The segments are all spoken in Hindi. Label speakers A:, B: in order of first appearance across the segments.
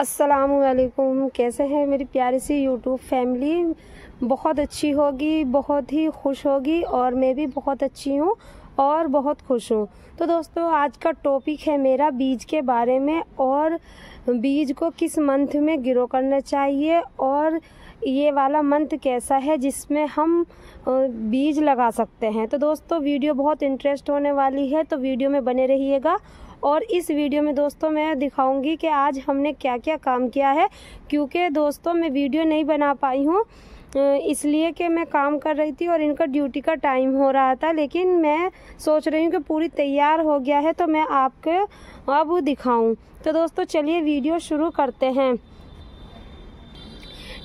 A: असलकुम कैसे हैं मेरी प्यारी सी यूट्यूब फैमिली बहुत अच्छी होगी, बहुत ही खुश होगी और मैं भी बहुत अच्छी हूँ और बहुत खुश हूँ। तो दोस्तों, आज का टॉपिक है मेरा बीज के बारे में और बीज को किस मंथ में ग्रो करना चाहिए और ये वाला मंथ कैसा है जिसमें हम बीज लगा सकते हैं। तो दोस्तों, वीडियो बहुत इंटरेस्ट होने वाली है तो वीडियो में बने रहिएगा और इस वीडियो में दोस्तों मैं दिखाऊँगी कि आज हमने क्या क्या काम किया है, क्योंकि दोस्तों मैं वीडियो नहीं बना पाई हूँ इसलिए कि मैं काम कर रही थी और इनका ड्यूटी का टाइम हो रहा था, लेकिन मैं सोच रही हूँ कि पूरी तैयार हो गया है तो मैं आपको अब दिखाऊँ। तो दोस्तों चलिए वीडियो शुरू करते हैं।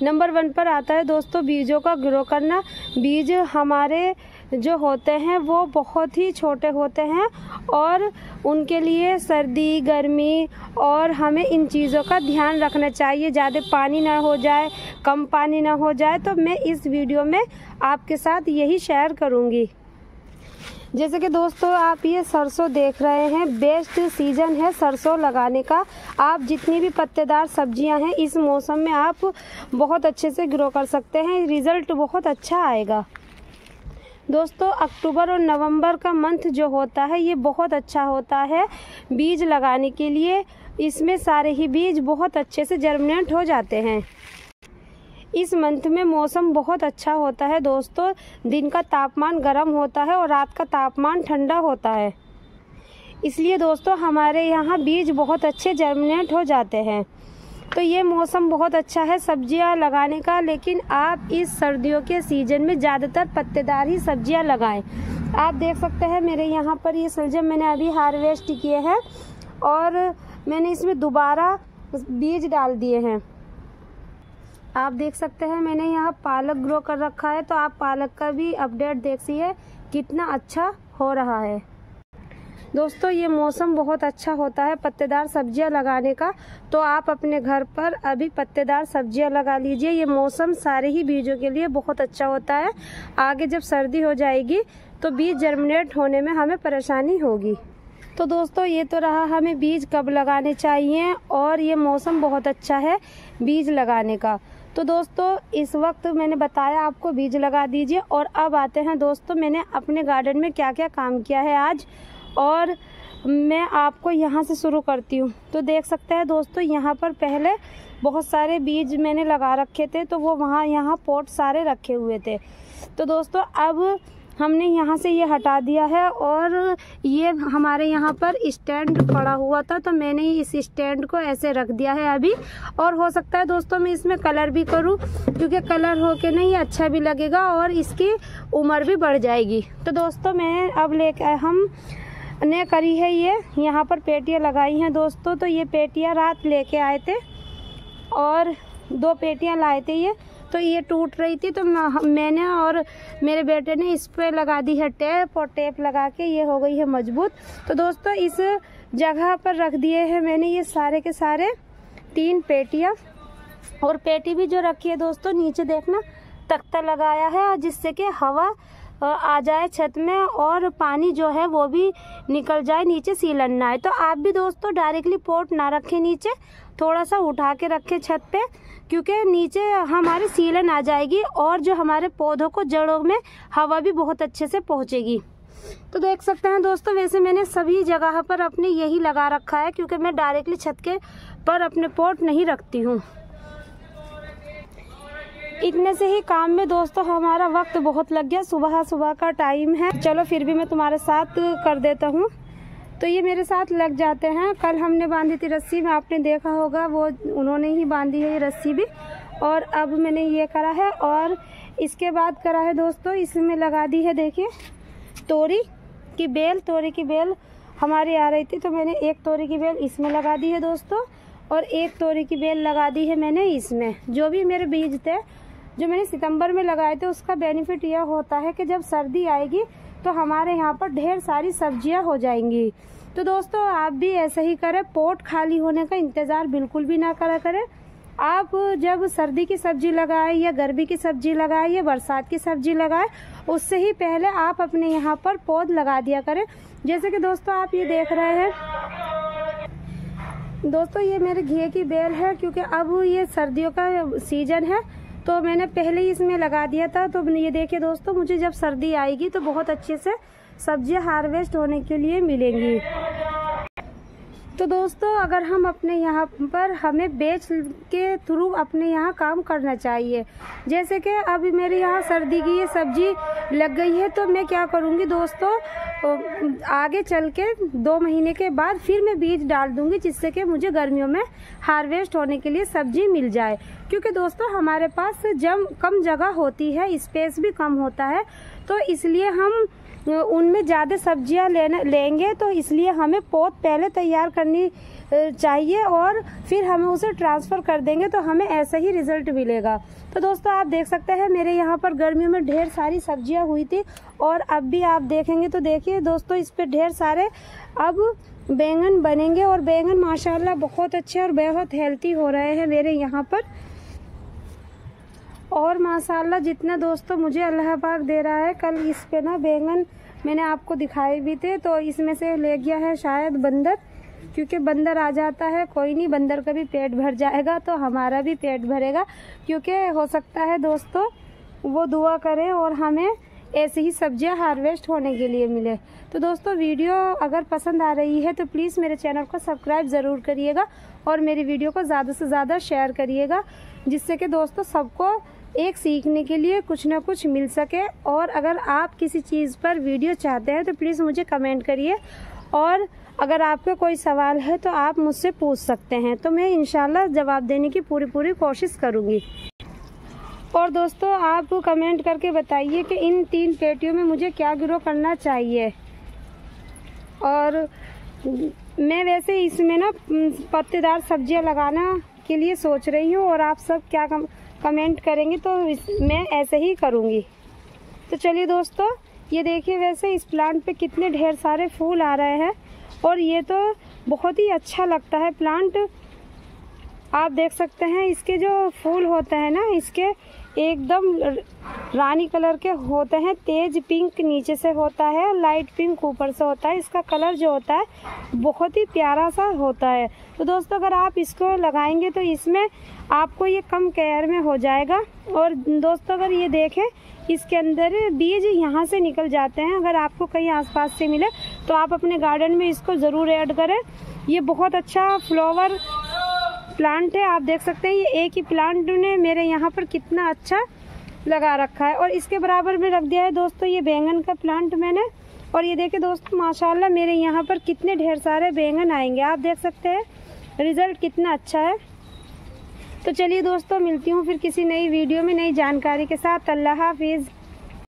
A: नंबर वन पर आता है दोस्तों, बीजों का ग्रो करना। बीज हमारे जो होते हैं वो बहुत ही छोटे होते हैं और उनके लिए सर्दी, गर्मी और हमें इन चीज़ों का ध्यान रखना चाहिए। ज़्यादा पानी ना हो जाए, कम पानी ना हो जाए तो मैं इस वीडियो में आपके साथ यही शेयर करूँगी। जैसे कि दोस्तों, आप ये सरसों देख रहे हैं। बेस्ट सीज़न है सरसों लगाने का। आप जितनी भी पत्तेदार सब्ज़ियाँ हैं, इस मौसम में आप बहुत अच्छे से ग्रो कर सकते हैं। रिज़ल्ट बहुत अच्छा आएगा। दोस्तों, अक्टूबर और नवंबर का मंथ जो होता है, ये बहुत अच्छा होता है बीज लगाने के लिए। इसमें सारे ही बीज बहुत अच्छे से जर्मिनेट हो जाते हैं। इस मंथ में मौसम बहुत अच्छा होता है दोस्तों। दिन का तापमान गर्म होता है और रात का तापमान ठंडा होता है। इसलिए दोस्तों, हमारे यहाँ बीज बहुत अच्छे जर्मिनेट हो जाते हैं। तो ये मौसम बहुत अच्छा है सब्ज़ियाँ लगाने का, लेकिन आप इस सर्दियों के सीज़न में ज़्यादातर पत्तेदार ही सब्ज़ियाँ लगाएँ। आप देख सकते हैं मेरे यहाँ पर ये सलजम मैंने अभी हार्वेस्ट किए हैं और मैंने इसमें दोबारा बीज डाल दिए हैं। आप देख सकते हैं मैंने यहाँ पालक ग्रो कर रखा है तो आप पालक का भी अपडेट देख देखिए कितना अच्छा हो रहा है। दोस्तों, ये मौसम बहुत अच्छा होता है पत्तेदार सब्ज़ियाँ लगाने का। तो आप अपने घर पर अभी पत्तेदार सब्ज़ियाँ लगा लीजिए। ये मौसम सारे ही बीजों के लिए बहुत अच्छा होता है। आगे जब सर्दी हो जाएगी तो बीज जर्मिनेट होने में हमें परेशानी होगी। तो दोस्तों, ये तो रहा हमें बीज कब लगाने चाहिए और ये मौसम बहुत अच्छा है बीज लगाने का। तो दोस्तों, इस वक्त मैंने बताया आपको बीज लगा दीजिए। और अब आते हैं दोस्तों, मैंने अपने गार्डन में क्या क्या काम किया है आज। और मैं आपको यहाँ से शुरू करती हूँ। तो देख सकते हैं दोस्तों, यहाँ पर पहले बहुत सारे बीज मैंने लगा रखे थे तो वो वहाँ यहाँ पोट सारे रखे हुए थे। तो दोस्तों, अब हमने यहाँ से ये हटा दिया है और ये हमारे यहाँ पर स्टैंड पड़ा हुआ था तो मैंने इस स्टैंड को ऐसे रख दिया है अभी। और हो सकता है दोस्तों, मैं इसमें कलर भी करूँ, क्योंकि कलर हो के नहीं अच्छा भी लगेगा और इसकी उम्र भी बढ़ जाएगी। तो दोस्तों, मैं अब लेकर हम ने करी है ये। यहाँ पर पेटियाँ लगाई हैं दोस्तों तो ये पेटियाँ रात लेके आए थे और दो पेटियाँ लाए थे ये। तो ये टूट रही थी तो मैंने और मेरे बेटे ने इस पर लगा दी है टेप और टेप लगा के ये हो गई है मज़बूत। तो दोस्तों, इस जगह पर रख दिए हैं मैंने ये सारे के सारे तीन पेटियाँ। और पेटी भी जो रखी है दोस्तों, नीचे देखना, तख्ता लगाया है जिससे कि हवा आ जाए छत में और पानी जो है वो भी निकल जाए नीचे सीलन ना आए। तो आप भी दोस्तों डायरेक्टली पोट ना रखें नीचे थोड़ा सा उठा के रखें छत पे, क्योंकि नीचे हमारी सीलन आ जाएगी और जो हमारे पौधों को जड़ों में हवा भी बहुत अच्छे से पहुंचेगी। तो देख सकते हैं दोस्तों, वैसे मैंने सभी जगह पर अपने यही लगा रखा है, क्योंकि मैं डायरेक्टली छत के पर अपने पोट नहीं रखती हूँ। इतने से ही काम में दोस्तों हमारा वक्त बहुत लग गया। सुबह सुबह का टाइम है। चलो फिर भी मैं तुम्हारे साथ कर देता हूँ। तो ये मेरे साथ लग जाते हैं। कल हमने बांधी थी रस्सी, में आपने देखा होगा, वो उन्होंने ही बांधी है ये रस्सी भी। और अब मैंने ये करा है और इसके बाद करा है दोस्तों, इसमें लगा दी है देखिए, तोरी की बेल, तोरी की बेल हमारी आ रही थी तो मैंने एक तोरी की बेल इसमें लगा दी है दोस्तों, और एक तोरी की बेल लगा दी है मैंने इसमें। जो भी मेरे बीज थे जो मैंने सितंबर में लगाए थे, उसका बेनिफिट यह होता है कि जब सर्दी आएगी तो हमारे यहाँ पर ढेर सारी सब्ज़ियाँ हो जाएँगी। तो दोस्तों, आप भी ऐसे ही करें। पोट खाली होने का इंतज़ार बिल्कुल भी ना करा करें। आप जब सर्दी की सब्ज़ी लगाएँ या गर्मी की सब्ज़ी लगाए या बरसात की सब्ज़ी लगाएँ, उससे ही पहले आप अपने यहाँ पर पौध लगा दिया करें। जैसे कि दोस्तों, आप ये देख रहे हैं। दोस्तों, ये मेरे घी की बेल है, क्योंकि अब ये सर्दियों का सीज़न है। तो मैंने पहले ही इसमें लगा दिया था। तो ये देखिए दोस्तों, मुझे जब सर्दी आएगी तो बहुत अच्छे से सब्ज़ियाँ हार्वेस्ट होने के लिए मिलेंगी। तो दोस्तों, अगर हम अपने यहाँ पर हमें बेच के थ्रू अपने यहाँ काम करना चाहिए, जैसे कि अभी मेरे यहाँ सर्दी की ये सब्ज़ी लग गई है तो मैं क्या करूँगी दोस्तों आगे चल के दो महीने के बाद फिर मैं बीज डाल दूँगी, जिससे कि मुझे गर्मियों में हार्वेस्ट होने के लिए सब्ज़ी मिल जाए। क्योंकि दोस्तों, हमारे पास जब कम जगह होती है, स्पेस भी कम होता है तो इसलिए हम उनमें ज़्यादा सब्ज़ियाँ लेने, लेंगे तो इसलिए हमें पौध पहले तैयार करनी चाहिए और फिर हमें उसे ट्रांसफ़र कर देंगे तो हमें ऐसा ही रिज़ल्ट मिलेगा। तो दोस्तों, आप देख सकते हैं, मेरे यहाँ पर गर्मियों में ढेर सारी सब्ज़ियाँ हुई थी, और अब भी आप देखेंगे तो देखिए दोस्तों, इस पर ढेर सारे अब बैंगन बनेंगे और बैंगन माशाल्लाह बहुत अच्छे और बहुत हेल्थी हो रहे हैं मेरे यहाँ पर। और माशाल्लाह जितना दोस्तों मुझे अल्लाह पाक दे रहा है, कल इस पे ना बैंगन मैंने आपको दिखाए भी थे तो इसमें से ले गया है शायद बंदर, क्योंकि बंदर आ जाता है, कोई नहीं, बंदर का भी पेट भर जाएगा तो हमारा भी पेट भरेगा, क्योंकि हो सकता है दोस्तों वो दुआ करें और हमें ऐसी ही सब्ज़ियाँ हार्वेस्ट होने के लिए मिले। तो दोस्तों, वीडियो अगर पसंद आ रही है तो प्लीज़ मेरे चैनल को सब्सक्राइब ज़रूर करिएगा और मेरी वीडियो को ज़्यादा से ज़्यादा शेयर करिएगा, जिससे कि दोस्तों सबको एक सीखने के लिए कुछ ना कुछ मिल सके। और अगर आप किसी चीज़ पर वीडियो चाहते हैं तो प्लीज़ मुझे कमेंट करिए। और अगर आपका कोई सवाल है तो आप मुझसे पूछ सकते हैं। तो मैं इंशाल्लाह जवाब देने की पूरी पूरी कोशिश करूँगी। और दोस्तों, आप कमेंट करके बताइए कि इन तीन पेटियों में मुझे क्या ग्रो करना चाहिए। और मैं वैसे इसमें ना पत्तेदार सब्ज़ियाँ लगाना के लिए सोच रही हूँ और आप सब क्या कम, कमेंट करेंगे तो मैं ऐसे ही करूँगी। तो चलिए दोस्तों, ये देखिए वैसे इस प्लांट पे कितने ढेर सारे फूल आ रहे हैं और ये तो बहुत ही अच्छा लगता है प्लांट आप देख सकते हैं, इसके जो फूल होते हैं ना, इसके एकदम रानी कलर के होते हैं। तेज पिंक नीचे से होता है, लाइट पिंक ऊपर से होता है। इसका कलर जो होता है, बहुत ही प्यारा सा होता है। तो दोस्तों, अगर आप इसको लगाएँगे तो इसमें आपको ये कम केयर में हो जाएगा। और दोस्तों, अगर ये देखें, इसके अंदर बीज यहाँ से निकल जाते हैं। अगर आपको कहीं आसपास से मिले तो आप अपने गार्डन में इसको ज़रूर ऐड करें। ये बहुत अच्छा फ्लावर प्लांट है, आप देख सकते हैं, ये एक ही प्लांट ने मेरे यहाँ पर कितना अच्छा लगा रखा है। और इसके बराबर में रख दिया है दोस्तों, ये बैंगन का प्लांट मैंने। और ये देखिए दोस्तों, माशाल्लाह मेरे यहाँ पर कितने ढेर सारे बैंगन आएँगे। आप देख सकते हैं, रिज़ल्ट कितना अच्छा है। तो चलिए दोस्तों, मिलती हूँ फिर किसी नई वीडियो में नई जानकारी के साथ। अल्लाह हाफिज़।